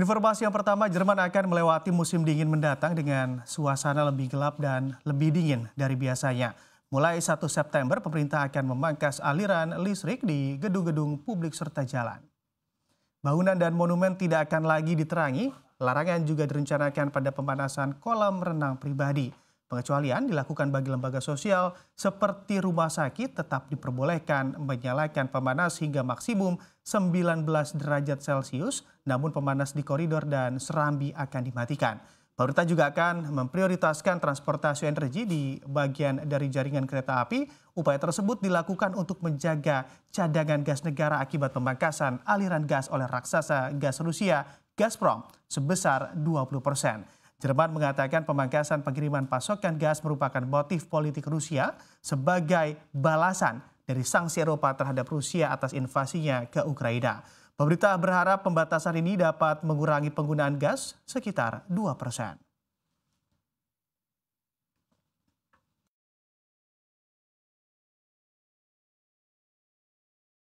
Informasi yang pertama, Jerman akan melewati musim dingin mendatang dengan suasana lebih gelap dan lebih dingin dari biasanya. Mulai 1 September, pemerintah akan memangkas aliran listrik di gedung-gedung publik serta jalan. Bangunan dan monumen tidak akan lagi diterangi, larangan juga direncanakan pada pemanasan kolam renang pribadi. Pengecualian dilakukan bagi lembaga sosial seperti rumah sakit tetap diperbolehkan menyalakan pemanas hingga maksimum 19 derajat Celcius, namun pemanas di koridor dan serambi akan dimatikan. Pemerintah juga akan memprioritaskan transportasi energi di bagian dari jaringan kereta api. Upaya tersebut dilakukan untuk menjaga cadangan gas negara akibat pemangkasan aliran gas oleh raksasa gas Rusia, Gazprom, sebesar 20 persen. Jerman mengatakan pemangkasan pengiriman pasokan gas merupakan motif politik Rusia sebagai balasan dari sanksi Eropa terhadap Rusia atas invasinya ke Ukraina. Pemerintah berharap pembatasan ini dapat mengurangi penggunaan gas sekitar 2 persen.